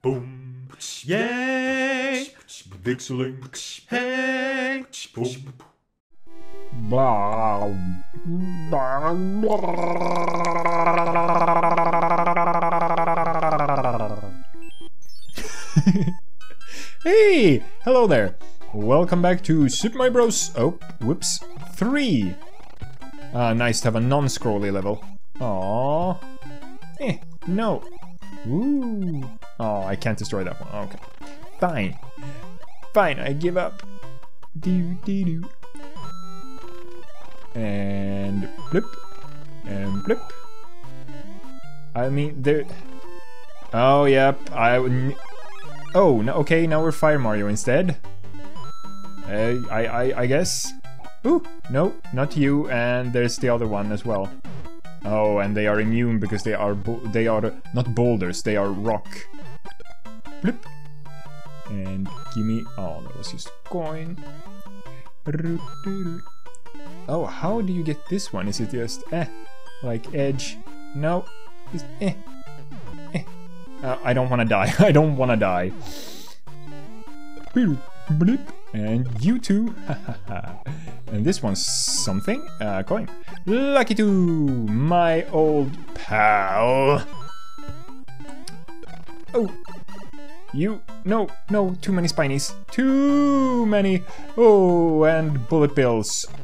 Boom. Yay. VikzeLink. Hey. Boom. Blah. hey, hello there. Welcome back to Super Mario Bros. Oh, whoops. 3. Ah, nice to have a non-scrolly level. Aww. Eh, no. Ooh. Oh, I can't destroy that one. Okay. Fine. Fine, I give up. Do do do. And blip. And blip. I mean, there. Oh, yep. I. Oh, no, okay. Now we're Fire Mario instead. Uh, I, I, I guess. Ooh, no, not you. And there's the other one as well. Oh, and they are immune because they are they are not boulders. They are rock. Blip. And give me. Oh, that was just coin. Oh, how do you get this one? Is it just eh, like edge? No, just eh, eh. Uh, I don't want to die. I don't want to die. Blip. And you too. and this one's something. Uh, coin. Lakitu, my old pal. Oh, you. No, no, too many spinies. Too many. Oh, and bullet bills.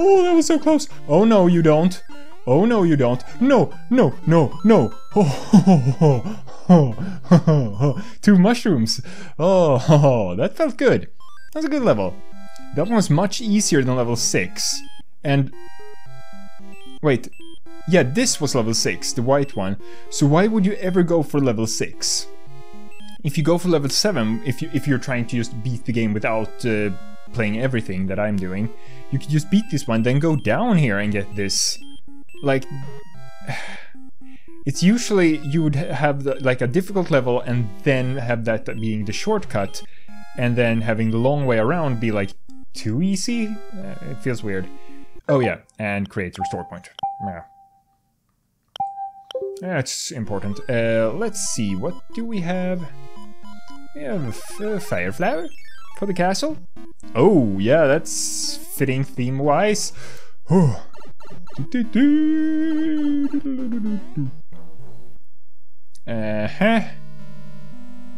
Oh, that was so close. Oh, no, you don't. Oh, no, you don't. No, no, no, no. Oh, oh, oh, two mushrooms. Oh, that felt good. That was a good level. That one was much easier than level 6. And... Wait. Yeah, this was level 6, the white one. So why would you ever go for level 6? If you go for level 7, if, you, if you're trying to just beat the game without uh, playing everything that I'm doing, you could just beat this one, then go down here and get this. Like... It's usually you would have the, like a difficult level and then have that being the shortcut, and then having the long way around be like too easy. Uh, it feels weird. Oh yeah, and create restore point. Yeah. That's important. Uh, let's see, what do we have? We have a fire flower for the castle. Oh, yeah, that's fitting theme-wise. Uh-huh.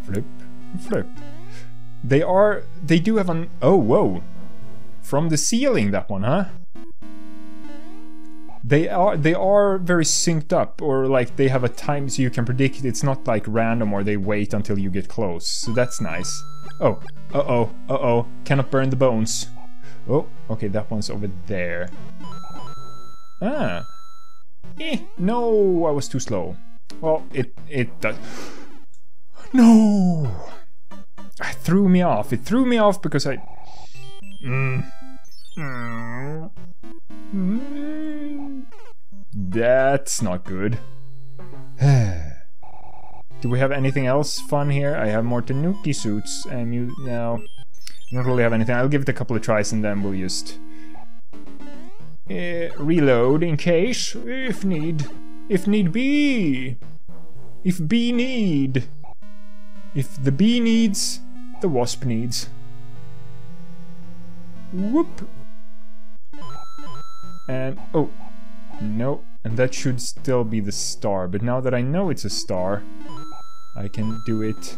Flip, flip. They are, they do have an, oh, whoa. From the ceiling, that one, huh? They are, they are very synced up, or like they have a time so you can predict it's not like random or they wait until you get close. So that's nice. Oh, uh-oh, uh-oh, cannot burn the bones. Oh, okay, that one's over there. Ah. Eh, no, I was too slow. Well, it it does. No, it threw me off. It threw me off because I. Mm. That's not good. Do we have anything else fun here? I have more Tanooki suits, and you now I don't really have anything. I'll give it a couple of tries, and then we'll just uh, reload in case, if need. If need be. If bee need. If the bee needs, the wasp needs. Whoop. And, oh, no, and that should still be the star, but now that I know it's a star, I can do it.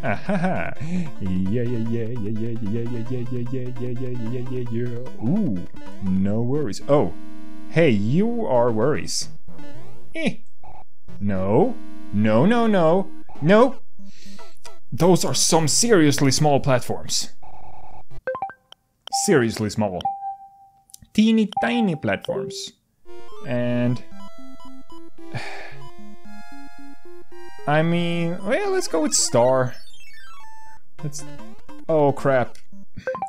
Ah ha ha! Yeah yeah yeah yeah yeah yeah yeah yeah yeah yeah yeah yeah yeah yeah yeah Ooh, no worries. Oh, hey, you are worries. Eh. No, no, no, no, no. Those are some seriously small platforms. Seriously small. Teeny tiny platforms. And... I mean, well, let's go with star. Let's... Oh, crap.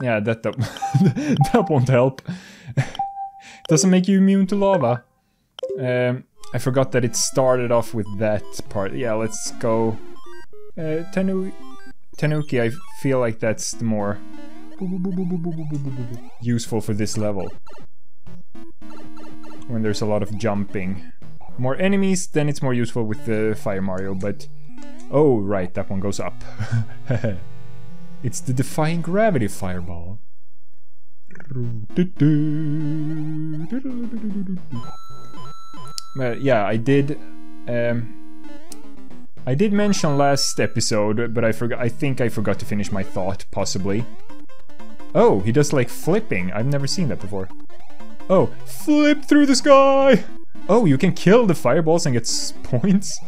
Yeah, that, that, that won't help. Doesn't make you immune to lava. Um, I forgot that it started off with that part. Yeah, let's go... Uh, Tanu Tanooki, I feel like that's the more useful for this level. when there's a lot of jumping. More enemies, then it's more useful with the Fire Mario, but... Oh, right, that one goes up. it's the Defying Gravity Fireball. But yeah, I did... Um, I did mention last episode, but I forgot. I think I forgot to finish my thought, possibly. Oh, he does like flipping. I've never seen that before. Oh, flip through the sky! Oh, you can kill the fireballs and get points?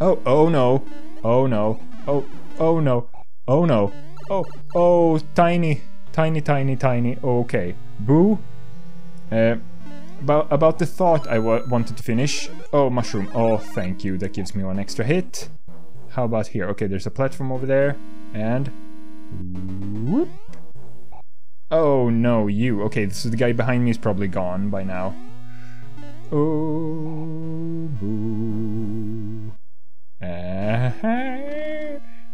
Oh, oh no. Oh no. Oh, oh no. Oh no. Oh, oh, tiny, tiny, tiny, tiny. Okay. Boo. Uh, about, about the thought I wanted to finish. Oh, mushroom. Oh, thank you. That gives me one extra hit. How about here? Okay, there's a platform over there. And... Whoop. Oh, no, you. Okay, so the guy behind me is probably gone by now. Oh, boo. Uh,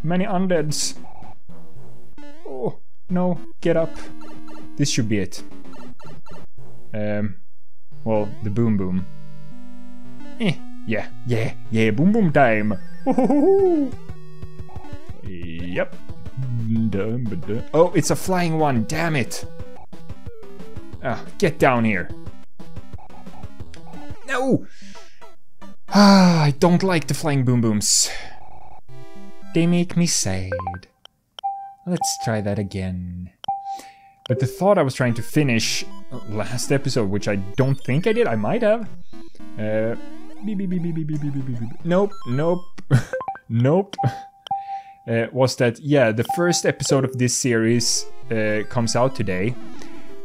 many undeads. Oh, no, get up. This should be it. Um, well, the boom boom. Eh, yeah, yeah, yeah, boom boom time. Yep. Oh, it's a flying one, damn it. Ah, get down here. No! Ah, I don't like the flying boom booms. They make me sad. Let's try that again. But the thought I was trying to finish last episode, which I don't think I did, I might have. Uh, beep, beep, beep, nope, nope, nope. Uh, was that, yeah, the first episode of this series uh, comes out today.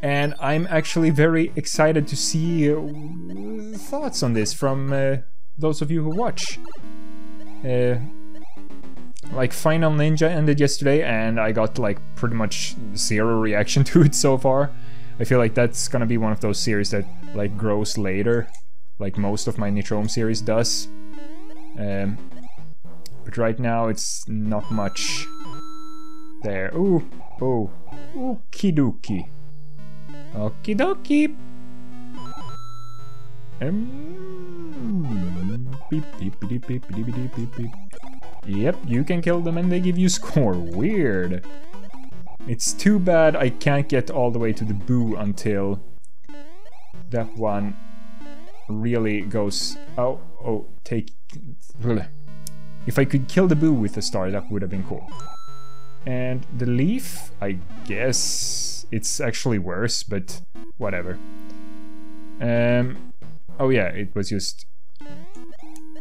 And I'm actually very excited to see uh, thoughts on this from uh, those of you who watch. Uh, like Final Ninja ended yesterday and I got like pretty much zero reaction to it so far. I feel like that's gonna be one of those series that like grows later, like most of my Nitrome series does. Um, but right now it's not much there. Ooh, oh, okie dokie. Okie dokie. Um, beep, beep, beep, beep, beep, beep, beep. Yep, you can kill them and they give you score. Weird. It's too bad I can't get all the way to the boo until that one really goes... Oh, oh, take... If I could kill the boo with a star, that would have been cool. And the leaf, I guess it's actually worse, but whatever. Um, oh yeah, it was just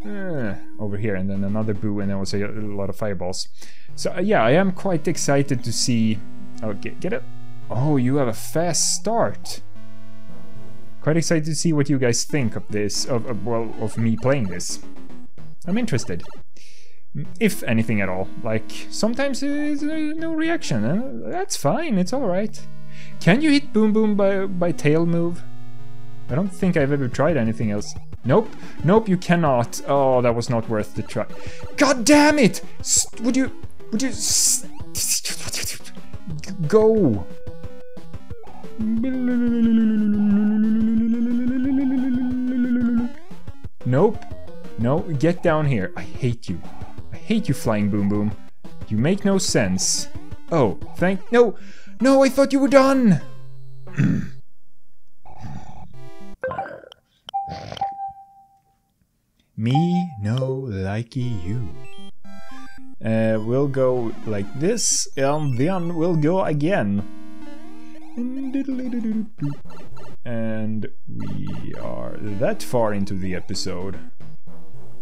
uh, over here, and then another boo, and then also a lot of fireballs. So uh, yeah, I am quite excited to see. Oh, get get it! Oh, you have a fast start. Quite excited to see what you guys think of this, of, of well, of me playing this. I'm interested, if anything at all. Like sometimes there's uh, no reaction, and that's fine. It's all right. Can you hit Boom Boom by by tail move? I don't think I've ever tried anything else. Nope. Nope, you cannot. Oh, that was not worth the try. God damn it! S would you... Would you... Go! Nope. No, get down here. I hate you. Hate you, Flying Boom Boom. You make no sense. Oh, thank... No! No, I thought you were done! Me no likey you. Uh, we'll go like this, and then we'll go again. And we are that far into the episode.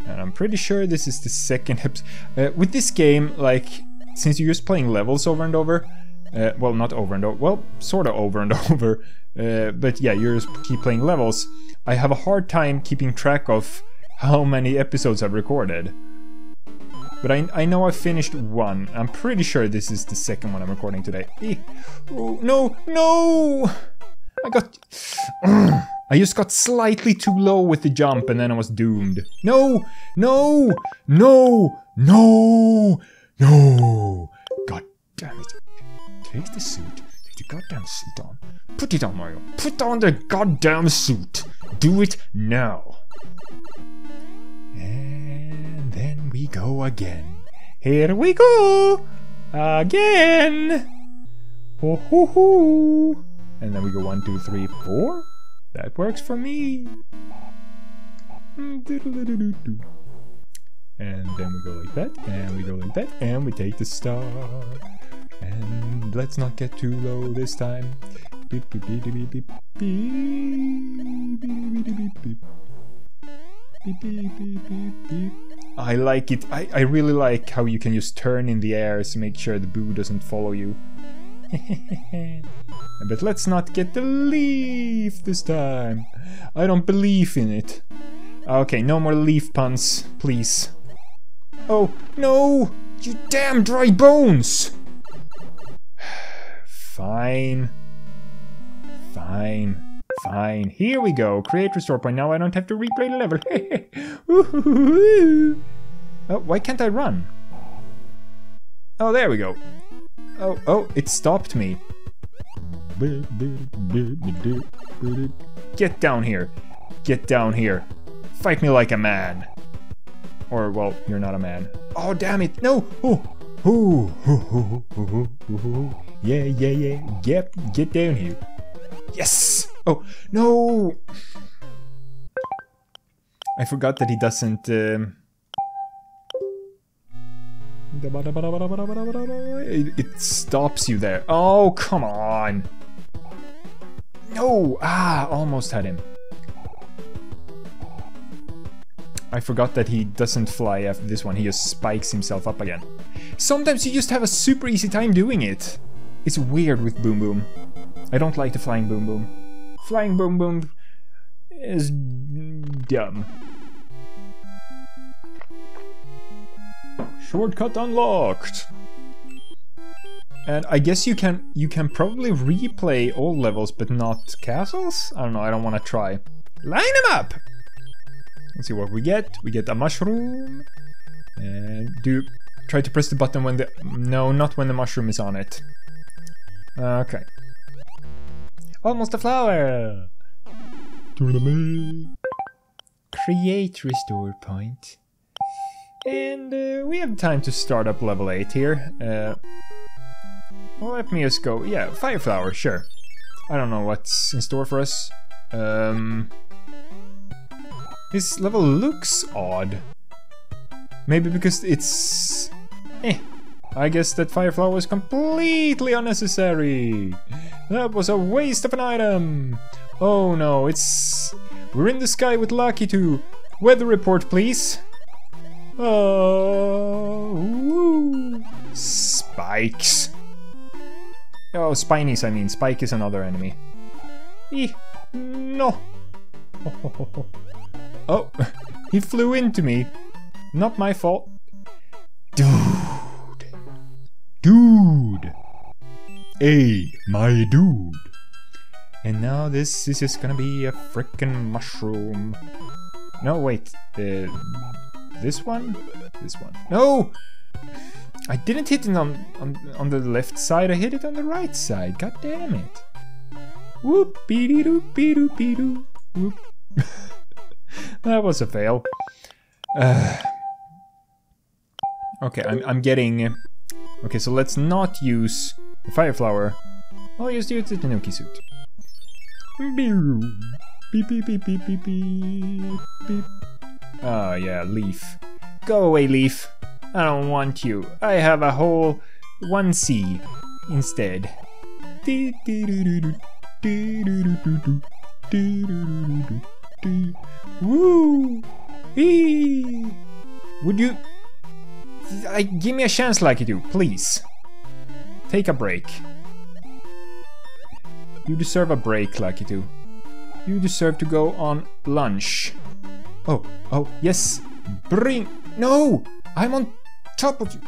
And I'm pretty sure this is the second episode. Uh, with this game, like, since you're just playing levels over and over, uh, well, not over and over, well, sort of over and over, uh, but yeah, you just keep playing levels. I have a hard time keeping track of how many episodes I've recorded. But I, I know I finished one. I'm pretty sure this is the second one I'm recording today. Oh, no, no! I got... I just got slightly too low with the jump and then I was doomed. No! No! No! No! No! God damn it. Take the suit. Take the goddamn suit on. Put it on, Mario. Put on the goddamn suit. Do it now. And then we go again. Here we go again. Ho ho ho. And then we go one, two, three, four? That works for me! And then we go like that, and we go like that, and we take the star. And let's not get too low this time. I like it. I, I really like how you can just turn in the air to make sure the boo doesn't follow you. but let's not get the leaf this time. I don't believe in it. Okay, no more leaf puns, please. Oh, no! You damn dry bones! Fine. Fine. Fine. Here we go. Create restore point. Now I don't have to replay the level. oh, why can't I run? Oh, there we go. Oh, oh, it stopped me. Get down here. Get down here. Fight me like a man. Or, well, you're not a man. Oh, damn it. No. Oh. Ooh. Ooh. Ooh. Ooh. Yeah, yeah, yeah. Get, get down here. Yes. Oh, no. I forgot that he doesn't... Um... It, stops you there. Oh, come on. No. Ah, almost had him. I forgot that he doesn't fly after this one, he just spikes himself up again. Sometimes you just have a super easy time doing it. It's weird with Boom Boom. I don't like the Flying Boom Boom. Flying Boom Boom is dumb. Shortcut unlocked! And I guess you can you can probably replay all levels but not castles? I don't know, I don't want to try. Line them up! Let's see what we get. We get a mushroom. And do try to press the button when the no, not when the mushroom is on it. Okay. Almost a flower. Create restore point. And uh, we have time to start up level 8 here. Uh, let me just go. Yeah, fire flower, sure. I don't know what's in store for us. Um, this level looks odd. Maybe because it's... Eh. I guess that fire flower was completely unnecessary. That was a waste of an item. Oh no, it's... We're in the sky with Lakitu. Weather report, please. Oh. Spikes. Oh, Spinies, I mean. Spike is another enemy. Eh, no. Oh, he flew into me. Not my fault. Dude. Dude. Hey, my dude. And now this is just gonna be a freaking mushroom. No, wait. Uh, this one? This one. No! I didn't hit it on, on, on the left side, I hit it on the right side. God damn it. Whoop, beady doo, beedoo, beedoo. Whoop. that was a fail. Uh, okay, I'm, I'm getting... Okay, so let's not use the fire flower. I'll use the Tanooki suit. Beep, beep, beep, beep, beep, beep, beep. Oh, yeah, Leaf. Go away, Leaf. I don't want you. I have a whole 1C instead. Woo! Eee! Would you... I, give me a chance like you do, please. Take a break. You deserve a break, like you do. You deserve to go on lunch. Oh, oh, yes. Bring... No! I'm on top of you.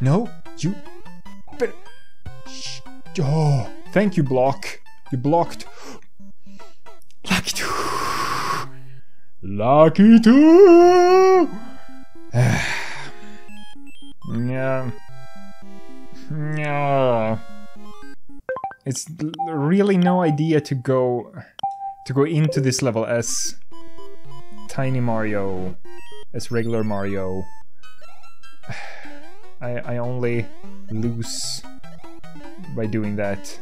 No, you... But... shh. Oh, thank you, Block. You blocked. Lakitu. Lucky two. yeah. Yeah. it's really no idea to go to go into this level as Tiny Mario, as regular Mario. I I only lose by doing that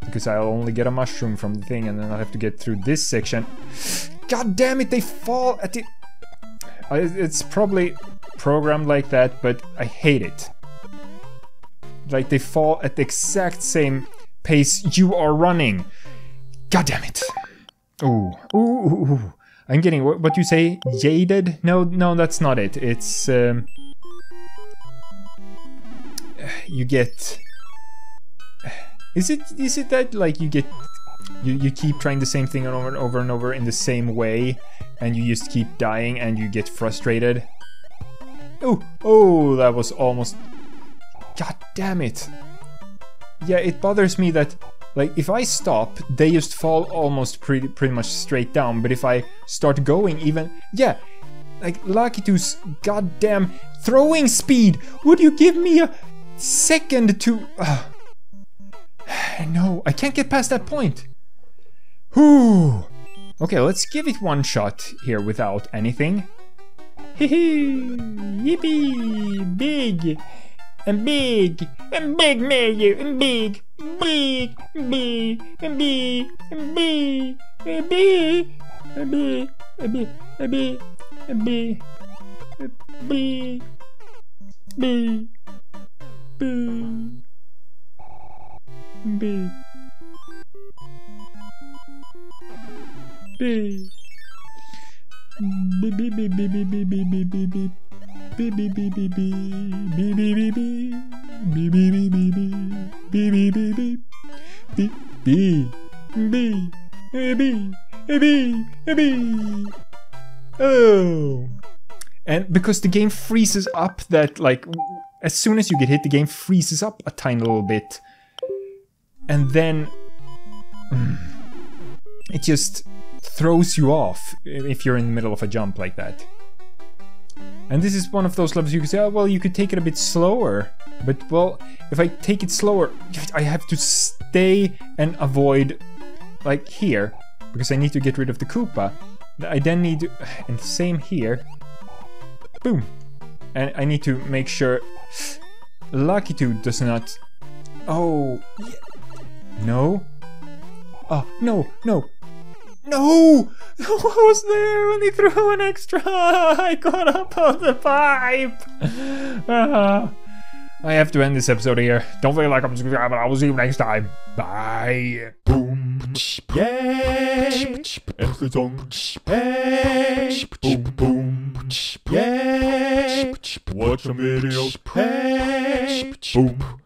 because I'll only get a mushroom from the thing and then I'll have to get through this section. God damn it, they fall at the. I, it's probably programmed like that, but I hate it. Like they fall at the exact same pace you are running. God damn it. Ooh, ooh, ooh, ooh. I'm getting what, what you say, jaded? No, no, that's not it. It's um, you get. Is it is it that like you get you, you keep trying the same thing over and over and over in the same way and you just keep dying and you get frustrated? Oh, oh, that was almost God damn it. Yeah, it bothers me that like if I stop, they just fall almost pretty pretty much straight down, but if I start going even yeah, like Lakitu's goddamn throwing speed. Would you give me a second to uh, No, I can't get past that point. Whew. Okay, let's give it one shot here without anything. Hee hee! Yippee! Big! And big! And big! And big! Big! Big! And big! And big! And big! And big! And big! And big! And big! And big! Big! Big! Big! Big! Beep beep beep beep beep beep beep beep beep beep. Beep beep beep beep beep beep beep beep beep beep beep beep beep beep beep beep beep beep beep Oh. And because the game freezes up that like as soon as you get hit the game freezes up a tiny little bit. And then mm, it just throws you off if you're in the middle of a jump like that. And this is one of those levels you could say, oh, well, you could take it a bit slower. But, well, if I take it slower, I have to stay and avoid, like here, because I need to get rid of the Koopa. I then need to, and same here, boom. And I need to make sure Lakitu does not, oh, yeah. no. Oh, no, no, no! I was there when he threw an extra. I got up on the pipe. Uh, I have to end this episode here. Don't feel like I'm subscribed, but I will see you next time. Bye. Boom, yay! Elke song, hey! Boom, boom, yay! Watch some videos, hey! Boom,